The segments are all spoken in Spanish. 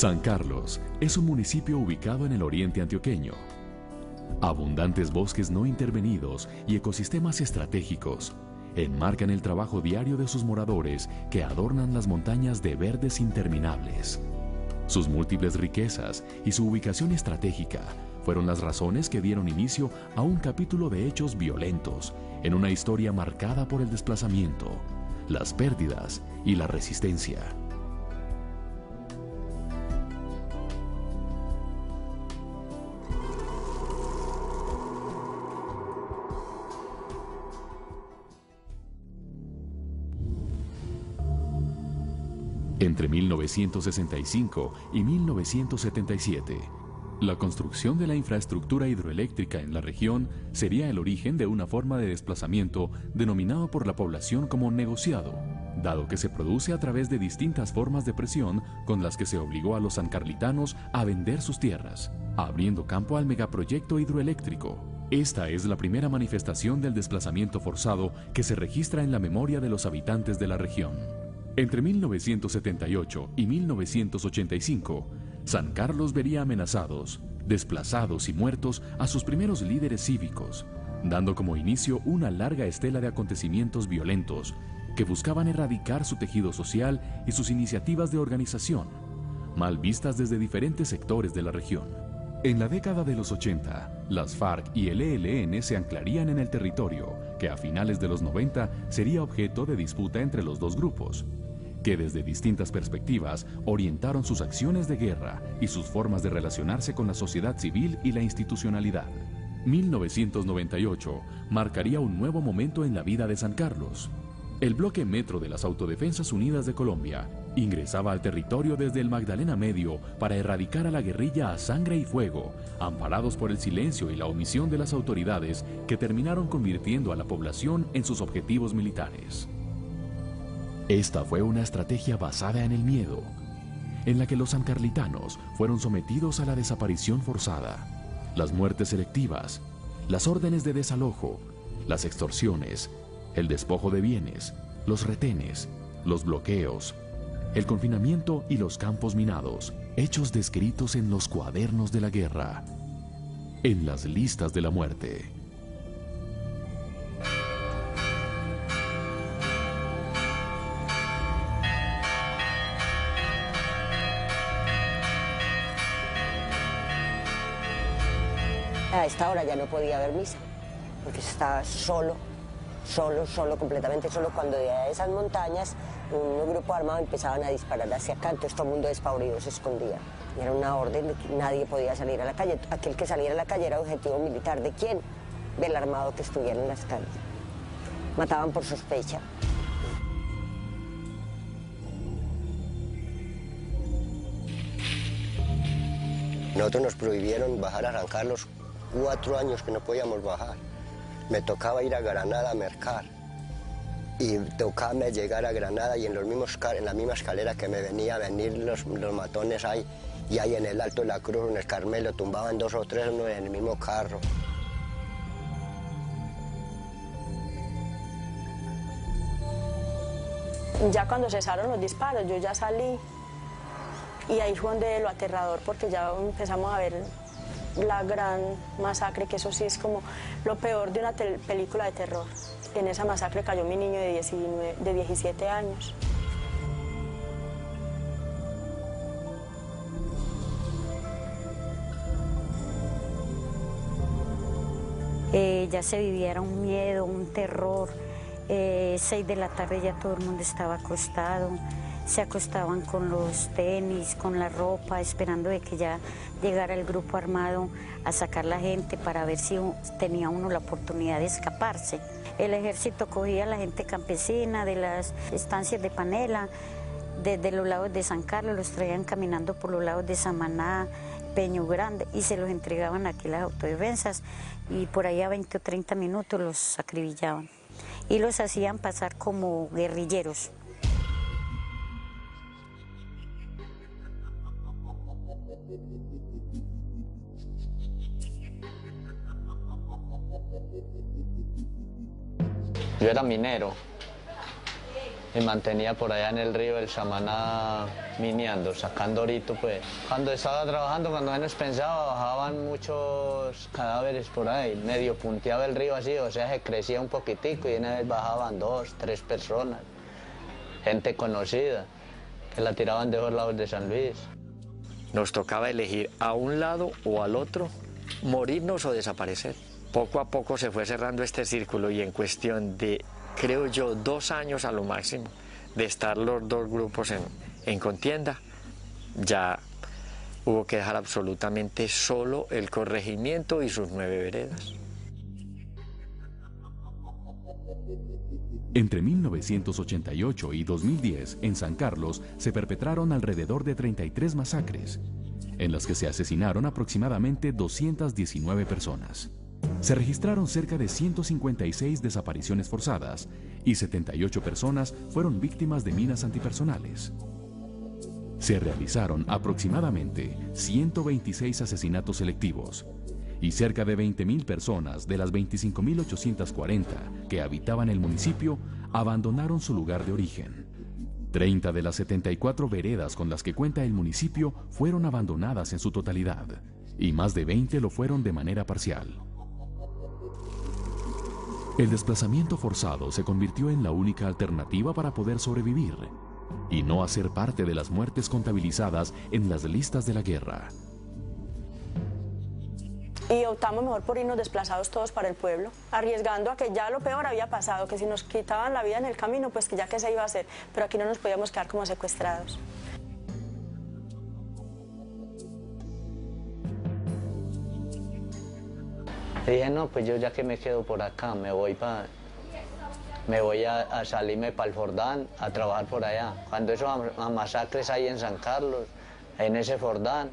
San Carlos es un municipio ubicado en el oriente antioqueño. Abundantes bosques no intervenidos y ecosistemas estratégicos enmarcan el trabajo diario de sus moradores que adornan las montañas de verdes interminables. Sus múltiples riquezas y su ubicación estratégica fueron las razones que dieron inicio a un capítulo de hechos violentos en una historia marcada por el desplazamiento, las pérdidas y la resistencia. Entre 1965 y 1977, la construcción de la infraestructura hidroeléctrica en la región sería el origen de una forma de desplazamiento denominado por la población como negociado, dado que se produce a través de distintas formas de presión con las que se obligó a los sancarlitanos a vender sus tierras, abriendo campo al megaproyecto hidroeléctrico. Esta es la primera manifestación del desplazamiento forzado que se registra en la memoria de los habitantes de la región. Entre 1978 y 1985, San Carlos vería amenazados, desplazados y muertos a sus primeros líderes cívicos, dando como inicio una larga estela de acontecimientos violentos que buscaban erradicar su tejido social y sus iniciativas de organización, mal vistas desde diferentes sectores de la región. En la década de los 80, las FARC y el ELN se anclarían en el territorio, que a finales de los 90 sería objeto de disputa entre los dos grupos, que desde distintas perspectivas orientaron sus acciones de guerra y sus formas de relacionarse con la sociedad civil y la institucionalidad. 1998 marcaría un nuevo momento en la vida de San Carlos. El bloque metro de las Autodefensas Unidas de Colombia ingresaba al territorio desde el Magdalena Medio para erradicar a la guerrilla a sangre y fuego, amparados por el silencio y la omisión de las autoridades que terminaron convirtiendo a la población en sus objetivos militares. Esta fue una estrategia basada en el miedo, en la que los sancarlitanos fueron sometidos a la desaparición forzada, las muertes selectivas, las órdenes de desalojo, las extorsiones, el despojo de bienes, los retenes, los bloqueos, el confinamiento y los campos minados, hechos descritos en los cuadernos de la guerra, en las listas de la muerte. Esta hora ya no podía haber misa, porque estaba solo, solo, solo, completamente solo. Cuando de esas montañas, un grupo armado empezaban a disparar hacia acá, entonces todo el mundo despavorido se escondía. Era una orden de que nadie podía salir a la calle. Aquel que saliera a la calle era objetivo militar. ¿De quién? Del armado que estuviera en las calles. Mataban por sospecha. Nosotros nos prohibieron bajar a San Carlos cuatro años que no podíamos bajar. Me tocaba ir a Granada a mercar y tocaba llegar a Granada y en, los mismos, en la misma escalera que me venía a venir los, los matones ahí y ahí en el Alto de la Cruz, en el Carmelo, tumbaban dos o tres en el mismo carro. Ya cuando cesaron los disparos, yo ya salí y ahí fue donde lo aterrador, porque ya empezamos a ver la gran masacre, que eso sí es como lo peor de una película de terror. En esa masacre cayó mi niño de, 19, de 17 años. Eh, ya se viviera un miedo, un terror. Eh, seis de la tarde ya todo el mundo estaba acostado se acostaban con los tenis, con la ropa, esperando de que ya llegara el grupo armado a sacar la gente para ver si tenía uno la oportunidad de escaparse. El ejército cogía a la gente campesina de las estancias de Panela, desde los lados de San Carlos, los traían caminando por los lados de Samaná, Peño Grande y se los entregaban aquí las autodefensas y por ahí a 20 o 30 minutos los acribillaban y los hacían pasar como guerrilleros. Yo era minero me mantenía por allá en el río del Samaná miniando, sacando orito pues. Cuando estaba trabajando, cuando menos pensaba, bajaban muchos cadáveres por ahí, medio punteaba el río así, o sea, se crecía un poquitico y una vez bajaban dos, tres personas, gente conocida, que la tiraban de los lados de San Luis. Nos tocaba elegir a un lado o al otro, morirnos o desaparecer. Poco a poco se fue cerrando este círculo y en cuestión de creo yo, dos años a lo máximo de estar los dos grupos en, contienda, ya hubo que dejar absolutamente solo el corregimiento y sus nueve veredas. Entre 1988 y 2010, en San Carlos, se perpetraron alrededor de 33 masacres, en las que se asesinaron aproximadamente 219 personas. Se registraron cerca de 156 desapariciones forzadas y 78 personas fueron víctimas de minas antipersonales. Se realizaron aproximadamente 126 asesinatos selectivos y cerca de 20.000 personas de las 25.840 que habitaban el municipio abandonaron su lugar de origen. 30 de las 74 veredas con las que cuenta el municipio fueron abandonadas en su totalidad y más de 20 lo fueron de manera parcial. El desplazamiento forzado se convirtió en la única alternativa para poder sobrevivir y no hacer parte de las muertes contabilizadas en las listas de la guerra. Y optamos mejor por irnos desplazados todos para el pueblo, arriesgando a que ya lo peor había pasado, que si nos quitaban la vida en el camino, pues que ya que se iba a hacer, pero aquí no nos podíamos quedar como secuestrados. dije, no, pues yo ya que me quedo por acá, me voy para me voy a, salirme para el Fordán a trabajar por allá. Cuando eso a, masacres ahí en San Carlos, en ese Fordán,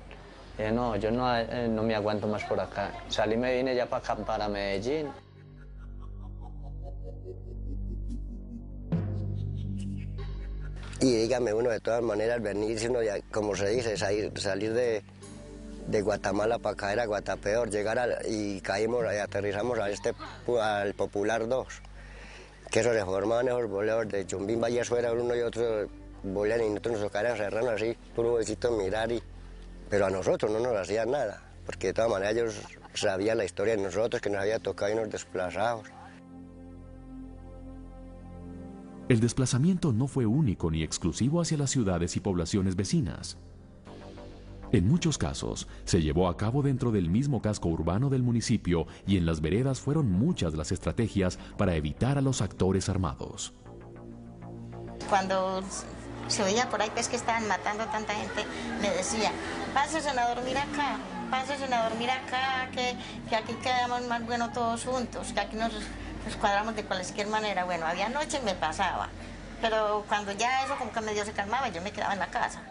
dije, no, yo no, eh, no me aguanto más por acá. Salí me vine ya para acá, para Medellín. Y dígame uno, de todas maneras, venir, ya, como se dice, salir de, de Guatemala para caer a Guatapeor, llegar y caímos y aterrizamos a este, al Popular 2, que eso se formaban esos boleos de Chumbín Vallesuera, uno y otro bolean y nosotros nos tocaron cerrando así, puro besito mirar, y, pero a nosotros no nos hacían nada, porque de todas maneras ellos sabían la historia de nosotros, que nos había tocado y nos desplazados. El desplazamiento no fue único ni exclusivo hacia las ciudades y poblaciones vecinas. En muchos casos, se llevó a cabo dentro del mismo casco urbano del municipio y en las veredas fueron muchas las estrategias para evitar a los actores armados. Cuando se oía por ahí pues, que estaban matando a tanta gente, me decía, pásense a dormir acá, pásense a dormir acá, que, que aquí quedamos más bueno todos juntos, que aquí nos, cuadramos de cualquier manera. Bueno, había noche y me pasaba, pero cuando ya eso como que medio se calmaba, yo me quedaba en la casa.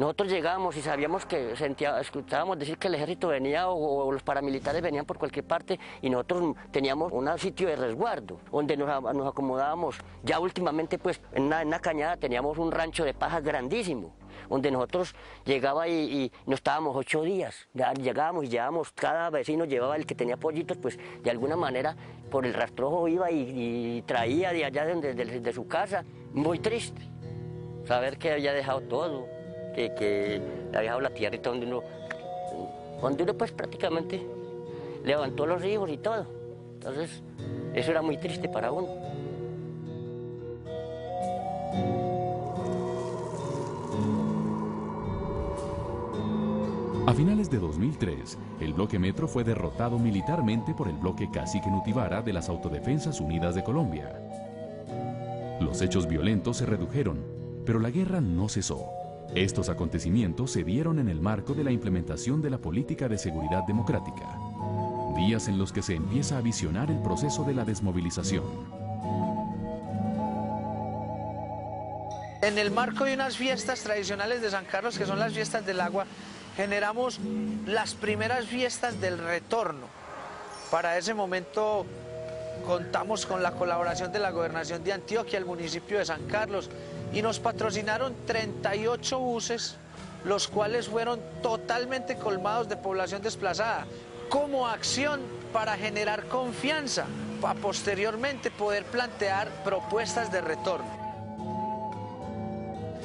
Nosotros llegábamos y sabíamos que sentía, escuchábamos decir que el ejército venía o, los paramilitares venían por cualquier parte y nosotros teníamos un sitio de resguardo donde nos, acomodábamos. Ya últimamente pues en una, cañada teníamos un rancho de pajas grandísimo donde nosotros llegaba y, no estábamos ocho días. Llegábamos y llevábamos, cada vecino llevaba el que tenía pollitos, pues de alguna manera por el rastrojo iba y, traía de allá de, de, su casa. Muy triste saber que había dejado todo que, que había dejado la donde uno, donde uno pues prácticamente levantó los ríos y todo. Entonces, eso era muy triste para uno. A finales de 2003, el bloque Metro fue derrotado militarmente por el bloque Cacique Nutibara de las Autodefensas Unidas de Colombia. Los hechos violentos se redujeron, pero la guerra no cesó. Estos acontecimientos se dieron en el marco de la implementación de la política de seguridad democrática, días en los que se empieza a visionar el proceso de la desmovilización. En el marco de unas fiestas tradicionales de San Carlos, que son las fiestas del agua, generamos las primeras fiestas del retorno. Para ese momento contamos con la colaboración de la Gobernación de Antioquia, el municipio de San Carlos, y nos patrocinaron 38 buses, los cuales fueron totalmente colmados de población desplazada, como acción para generar confianza, para posteriormente poder plantear propuestas de retorno.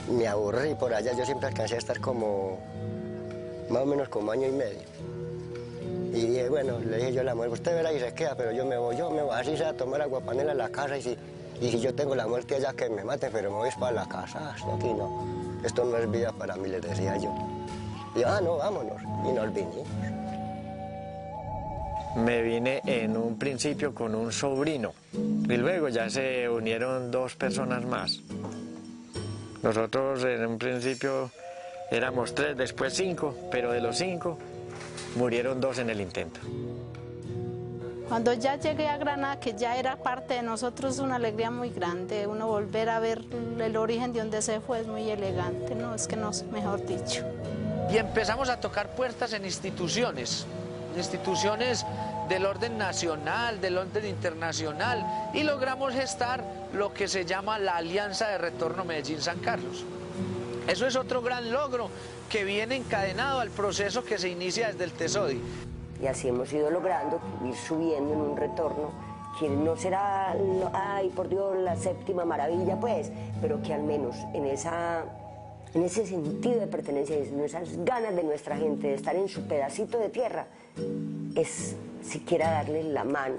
me aburrí por allá, yo siempre alcancé a estar como, más o menos como año y medio. Y dije, bueno, le dije yo a la mujer, usted verá y se queda, pero yo me voy, yo me voy así a tomar agua panela en la casa y si, y si yo tengo la muerte allá que me maten, pero me voy para la casa, hasta aquí no. Esto no es vida para mí, les decía yo. Y ah, no, vámonos. Y nos vinimos. Me vine en un principio con un sobrino y luego ya se unieron dos personas más. Nosotros en un principio éramos tres, después cinco, pero de los cinco murieron dos en el intento. Cuando ya llegué a Granada, que ya era parte de nosotros, una alegría muy grande. Uno volver a ver el origen de donde se fue es muy elegante, ¿no? Es que no, mejor dicho. Y empezamos a tocar puertas en instituciones, instituciones del orden nacional, del orden internacional, y logramos gestar lo que se llama la Alianza de Retorno Medellín-San Carlos. Eso es otro gran logro que viene encadenado al proceso que se inicia desde el TESODI. Y así hemos ido logrando ir subiendo en un retorno que no será, ay, por Dios, la séptima maravilla, pues, pero que al menos en, esa, en ese sentido de pertenencia, en esas ganas de nuestra gente de estar en su pedacito de tierra, es siquiera darle la mano.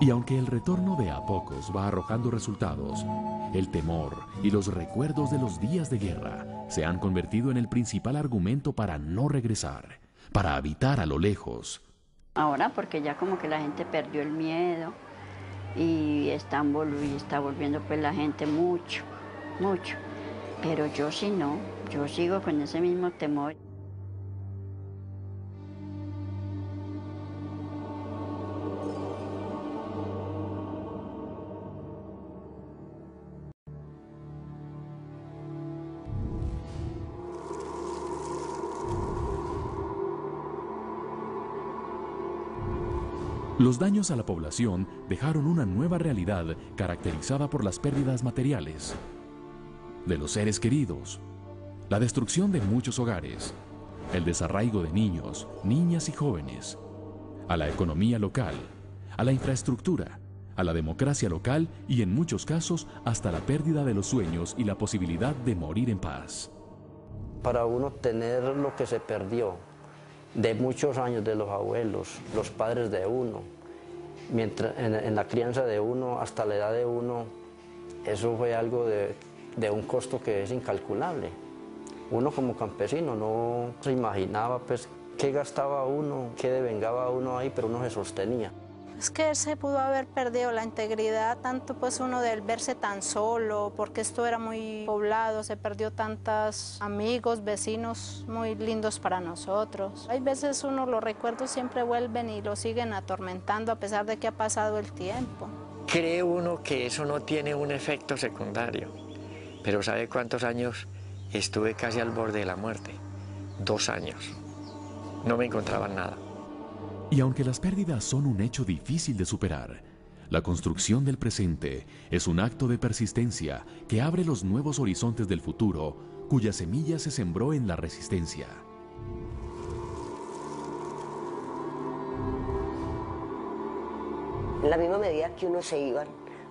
Y aunque el retorno de a pocos va arrojando resultados, el temor y los recuerdos de los días de guerra se han convertido en el principal argumento para no regresar, para habitar a lo lejos. Ahora porque ya como que la gente perdió el miedo y, están está volviendo pues la gente mucho, mucho. Pero yo sí no, yo sigo con ese mismo temor. Los daños a la población dejaron una nueva realidad caracterizada por las pérdidas materiales, de los seres queridos, la destrucción de muchos hogares, el desarraigo de niños, niñas y jóvenes, a la economía local, a la infraestructura, a la democracia local y en muchos casos hasta la pérdida de los sueños y la posibilidad de morir en paz. Para uno tener lo que se perdió, de muchos años de los abuelos, los padres de uno, mientras, en, la crianza de uno hasta la edad de uno, eso fue algo de, de un costo que es incalculable. Uno como campesino no se imaginaba pues qué gastaba uno, qué devengaba uno ahí, pero uno se sostenía. Es que se pudo haber perdido la integridad, tanto pues uno del verse tan solo, porque esto era muy poblado, se perdió tantos amigos, vecinos muy lindos para nosotros. Hay veces uno los recuerdos siempre vuelven y lo siguen atormentando a pesar de que ha pasado el tiempo. Cree uno que eso no tiene un efecto secundario, pero ¿sabe cuántos años estuve casi al borde de la muerte? Dos años. No me encontraban nada. Y aunque las pérdidas son un hecho difícil de superar, la construcción del presente es un acto de persistencia que abre los nuevos horizontes del futuro cuya semilla se sembró en la resistencia. En la misma medida que unos se iban,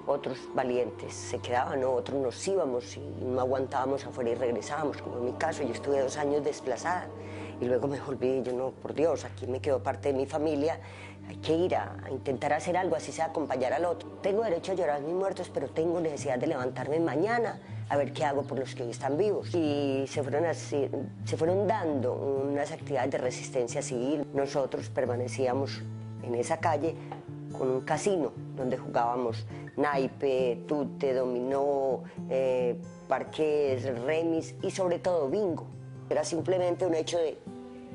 otros valientes se quedaban, otros nos íbamos y no aguantábamos afuera y regresábamos, como en mi caso, yo estuve dos años desplazada y luego me volví, yo no, por Dios, aquí me quedo parte de mi familia, hay que ir a, intentar hacer algo, así sea acompañar al otro. Tengo derecho a llorar a mis muertos, pero tengo necesidad de levantarme mañana a ver qué hago por los que hoy están vivos. Y se fueron, se fueron dando unas actividades de resistencia civil. Nosotros permanecíamos en esa calle con un casino donde jugábamos naipe, tute, dominó, eh, remis y sobre todo bingo. Era simplemente un hecho de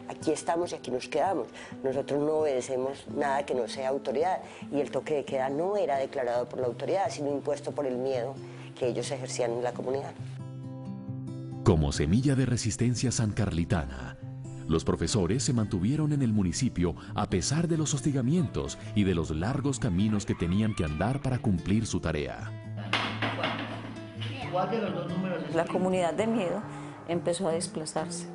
aquí estamos y aquí nos quedamos. Nosotros no obedecemos nada que no sea autoridad y el toque de queda no era declarado por la autoridad, sino impuesto por el miedo que ellos ejercían en la comunidad. Como semilla de resistencia sancarlitana, los profesores se mantuvieron en el municipio a pesar de los hostigamientos y de los largos caminos que tenían que andar para cumplir su tarea. La comunidad de miedo empezó a desplazarse.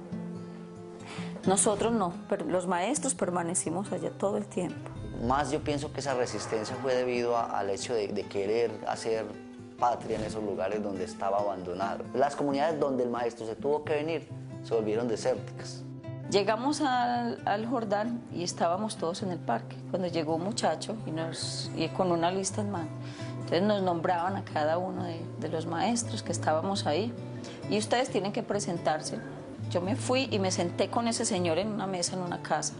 Nosotros no, pero los maestros permanecimos allá todo el tiempo. Más yo pienso que esa resistencia fue debido al hecho de, querer hacer patria en esos lugares donde estaba abandonado. Las comunidades donde el maestro se tuvo que venir se volvieron desérticas. Llegamos al, Jordán y estábamos todos en el parque. Cuando llegó un muchacho y, nos, y con una lista en mano, entonces nos nombraban a cada uno de, de los maestros que estábamos ahí y ustedes tienen que presentarse. Yo me fui y me senté con ese señor en una mesa en una casa.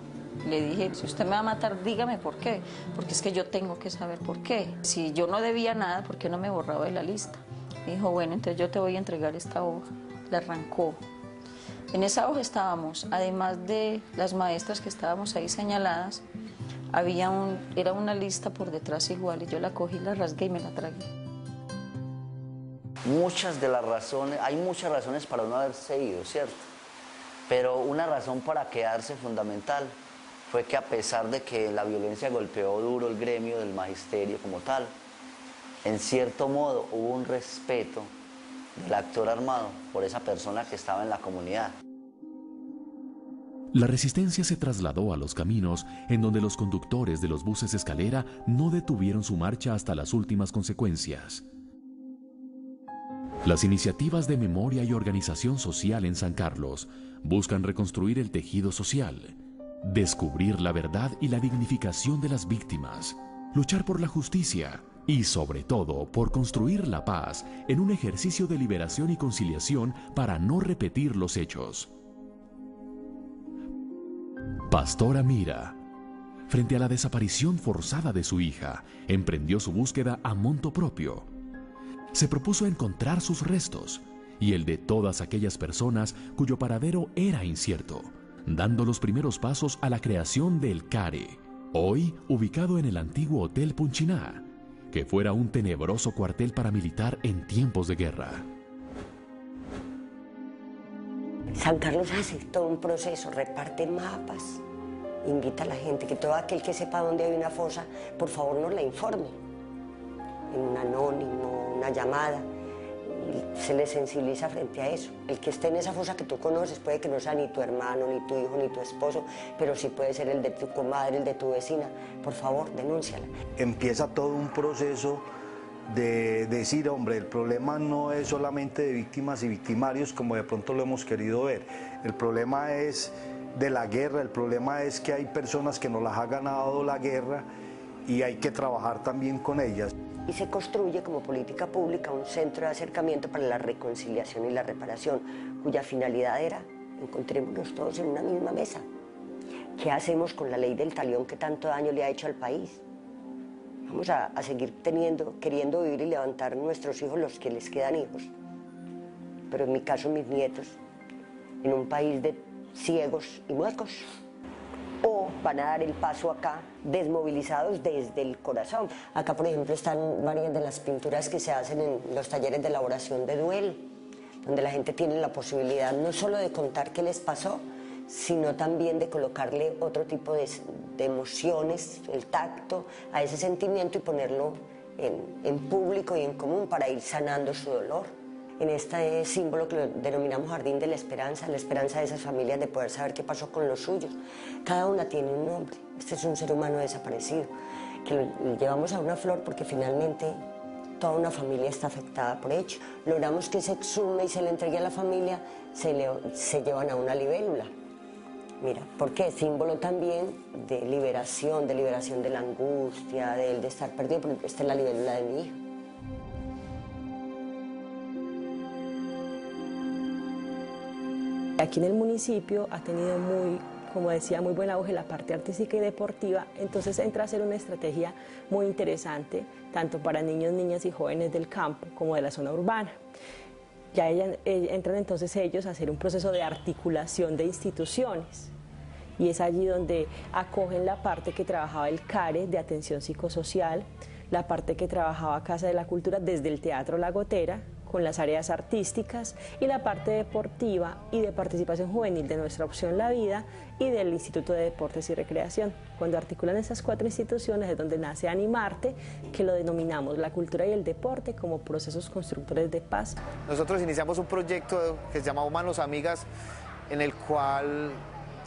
Le dije, si usted me va a matar, dígame por qué, porque es que yo tengo que saber por qué. Si yo no debía nada, ¿por qué no me borraba de la lista? Me dijo, bueno, entonces yo te voy a entregar esta hoja. La arrancó, en esa hoja estábamos, además de las maestras que estábamos ahí señaladas, había un, era una lista por detrás igual y yo la cogí, la rasgué y me la tragué. Muchas de las razones, hay muchas razones para no haberse ido, ¿cierto? Pero una razón para quedarse fundamental fue que a pesar de que la violencia golpeó duro el gremio del magisterio como tal, en cierto modo hubo un respeto del actor armado por esa persona que estaba en la comunidad. La resistencia se trasladó a los caminos en donde los conductores de los buses escalera no detuvieron su marcha hasta las últimas consecuencias. Las iniciativas de memoria y organización social en San Carlos buscan reconstruir el tejido social, descubrir la verdad y la dignificación de las víctimas, luchar por la justicia y sobre todo por construir la paz en un ejercicio de liberación y conciliación para no repetir los hechos. Pastora Mira, frente a la desaparición forzada de su hija, emprendió su búsqueda a monto propio. Se propuso encontrar sus restos y el de todas aquellas personas cuyo paradero era incierto, dando los primeros pasos a la creación del CARE, hoy ubicado en el antiguo Hotel Punchiná, que fuera un tenebroso cuartel paramilitar en tiempos de guerra. San Carlos hace todo un proceso, reparte mapas, invita a la gente, que todo aquel que sepa dónde hay una fosa, por favor nos la informe. En un anónimo, una llamada, se le sensibiliza frente a eso. El que esté en esa fosa que tú conoces puede que no sea ni tu hermano, ni tu hijo, ni tu esposo, pero sí puede ser el de tu comadre, el de tu vecina. Por favor, denúnciala. Empieza todo un proceso de decir, hombre, el problema no es solamente de víctimas y victimarios como de pronto lo hemos querido ver. El problema es de la guerra, el problema es que hay personas que no las ha ganado la guerra y hay que trabajar también con ellas. Y se construye como política pública un centro de acercamiento para la reconciliación y la reparación, cuya finalidad era encontrémonos todos en una misma mesa. ¿Qué hacemos con la ley del talión que tanto daño le ha hecho al país? Vamos a, seguir teniendo, queriendo vivir y levantar nuestros hijos, los que les quedan hijos. Pero en mi caso, mis nietos, en un país de ciegos y muecos. O van a dar el paso acá, desmovilizados desde el corazón. Acá, por ejemplo, están varias de las pinturas que se hacen en los talleres de elaboración de duelo, donde la gente tiene la posibilidad no solo de contar qué les pasó, sino también de colocarle otro tipo de, emociones, el tacto, a ese sentimiento y ponerlo en, público y en común para ir sanando su dolor. En este símbolo que denominamos Jardín de la Esperanza, la esperanza de esas familias de poder saber qué pasó con los suyos. Cada una tiene un nombre. Este es un ser humano desaparecido, que lo llevamos a una flor porque finalmente toda una familia está afectada por ello. Logramos que se exhume y se le entregue a la familia, se, se llevan a una libélula. Mira, porque es símbolo también de liberación, de liberación de la angustia, de, de estar perdido, porque esta es la libélula de mi hijo. Aquí en el municipio ha tenido muy, como decía, muy buen auge la parte artística y deportiva, entonces entra a ser una estrategia muy interesante, tanto para niños, niñas y jóvenes del campo como de la zona urbana. Ya eh, entran entonces ellos a hacer un proceso de articulación de instituciones y es allí donde acogen la parte que trabajaba el CARE de atención psicosocial, la parte que trabajaba Casa de la Cultura desde el Teatro La Gotera, con las áreas artísticas y la parte deportiva y de participación juvenil de nuestra opción La Vida y del Instituto de Deportes y Recreación. Cuando articulan esas cuatro instituciones es donde nace Animarte, que lo denominamos la cultura y el deporte como procesos constructores de paz. Nosotros iniciamos un proyecto que se llama Humanos Amigas, en el cual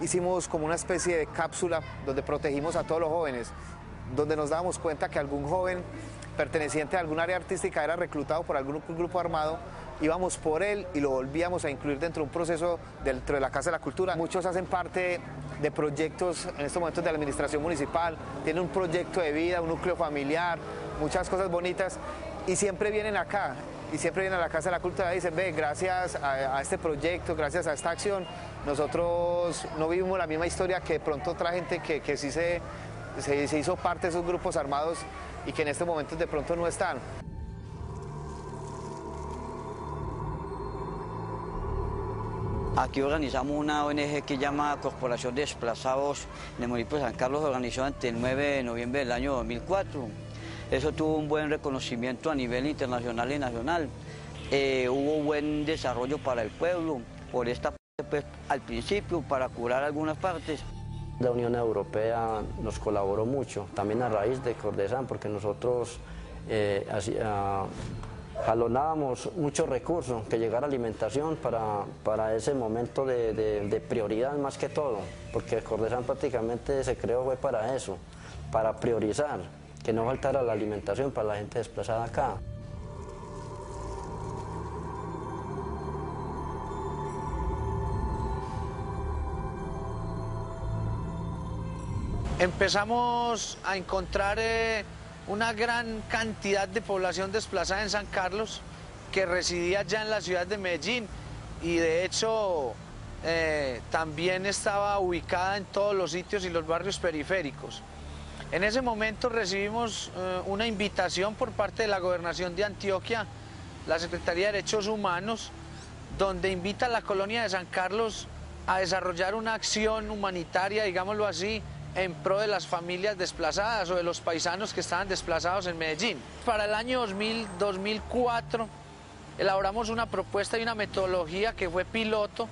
hicimos como una especie de cápsula donde protegimos a todos los jóvenes, donde nos dábamos cuenta que algún joven perteneciente a algún área artística era reclutado por algún grupo armado, íbamos por él y lo volvíamos a incluir dentro de un proceso dentro de la Casa de la Cultura. Muchos hacen parte de proyectos en estos momentos de la administración municipal, tienen un proyecto de vida, un núcleo familiar, muchas cosas bonitas y siempre vienen acá y siempre vienen a la Casa de la Cultura y dicen, ve, gracias a, este proyecto, gracias a esta acción, nosotros no vivimos la misma historia que de pronto otra gente que, sí se hizo parte de esos grupos armados y que en este momento de pronto no están. Aquí organizamos una ONG que llama Corporación de Desplazados de municipio de San Carlos, organizó ante el 9 de noviembre del año 2004. Eso tuvo un buen reconocimiento a nivel internacional y nacional. Eh, hubo buen desarrollo para el pueblo, por esta pues, al principio, para curar algunas partes. La Unión Europea nos colaboró mucho, también a raíz de Cordesán, porque nosotros eh, jalonábamos muchos recursos, que llegara alimentación para, para ese momento de, prioridad más que todo, porque Cordesán prácticamente se creó fue para eso, para priorizar, que no faltara la alimentación para la gente desplazada acá. Empezamos a encontrar... Eh, una gran cantidad de población desplazada en San Carlos que residía ya en la ciudad de Medellín y de hecho eh, también estaba ubicada en todos los sitios y los barrios periféricos. En ese momento recibimos eh, una invitación por parte de la Gobernación de Antioquia, la Secretaría de Derechos Humanos, donde invita a la colonia de San Carlos a desarrollar una acción humanitaria, digámoslo así, en pro de las familias desplazadas o de los paisanos que estaban desplazados en Medellín. Para el año 2000, 2004 elaboramos una propuesta y una metodología que fue piloto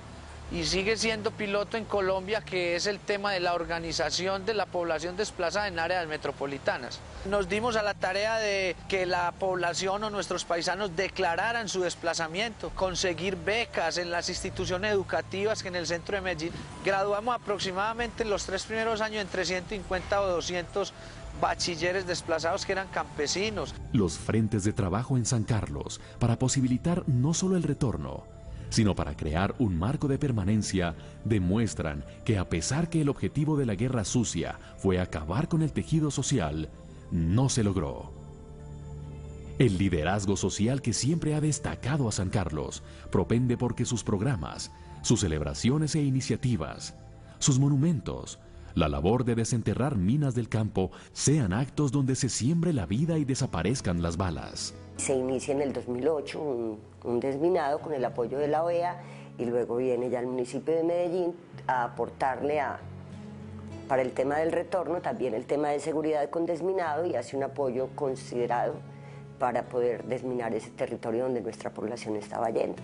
y sigue siendo piloto en Colombia, que es el tema de la organización de la población desplazada en áreas metropolitanas. Nos dimos a la tarea de que la población o nuestros paisanos declararan su desplazamiento, conseguir becas en las instituciones educativas que en el centro de Medellín. Graduamos aproximadamente en los tres primeros años entre 150 o 200 bachilleres desplazados que eran campesinos. Los frentes de trabajo en San Carlos para posibilitar no solo el retorno, sino para crear un marco de permanencia, demuestran que a pesar que el objetivo de la guerra sucia fue acabar con el tejido social, no se logró. El liderazgo social que siempre ha destacado a San Carlos propende porque sus programas, sus celebraciones e iniciativas, sus monumentos, la labor de desenterrar minas del campo sean actos donde se siembre la vida y desaparezcan las balas. Se inicia en el 2008 un, desminado con el apoyo de la OEA y luego viene ya el municipio de Medellín a aportarle a, para el tema del retorno también el tema de seguridad con desminado y hace un apoyo considerado para poder desminar ese territorio donde nuestra población estaba yendo.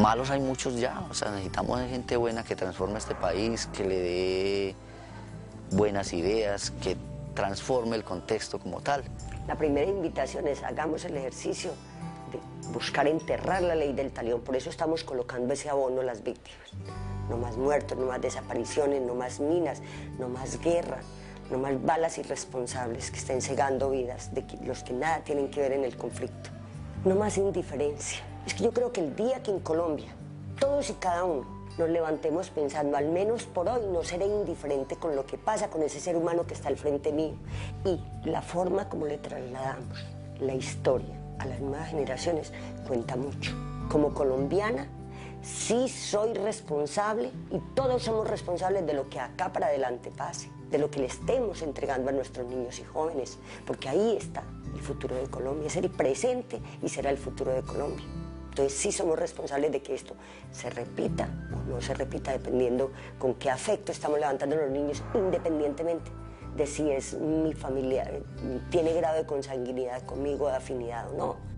Malos hay muchos ya, o sea, necesitamos gente buena que transforme este país, que le dé buenas ideas, que transforme el contexto como tal. La primera invitación es hagamos el ejercicio de buscar enterrar la ley del talión, por eso estamos colocando ese abono a las víctimas. No más muertos, no más desapariciones, no más minas, no más guerra, no más balas irresponsables que estén cegando vidas de los que nada tienen que ver en el conflicto. No más indiferencia. Es que yo creo que el día que en Colombia todos y cada uno nos levantemos pensando, al menos por hoy no seré indiferente con lo que pasa con ese ser humano que está al frente mío y la forma como le trasladamos la historia a las nuevas generaciones cuenta mucho. Como colombiana, sí soy responsable y todos somos responsables de lo que acá para adelante pase, de lo que le estemos entregando a nuestros niños y jóvenes, porque ahí está el futuro de Colombia, es el presente y será el futuro de Colombia. Entonces sí somos responsables de que esto se repita o no se repita dependiendo con qué afecto estamos levantando a los niños independientemente de si es mi familia, tiene grado de consanguinidad conmigo, de afinidad o no.